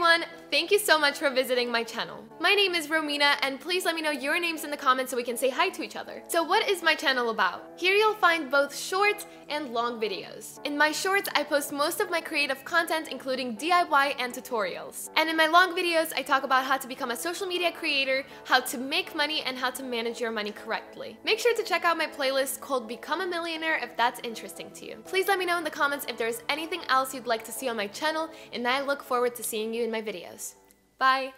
everyone! Thank you so much for visiting my channel. My name is Romina and please let me know your names in the comments so we can say hi to each other. So what is my channel about? Here you'll find both short and long videos. In my shorts, I post most of my creative content including DIY and tutorials. And in my long videos, I talk about how to become a social media creator, how to make money, and how to manage your money correctly. Make sure to check out my playlist called Become a Millionaire if that's interesting to you. Please let me know in the comments if there's anything else you'd like to see on my channel, and I look forward to seeing you in my videos. Bye!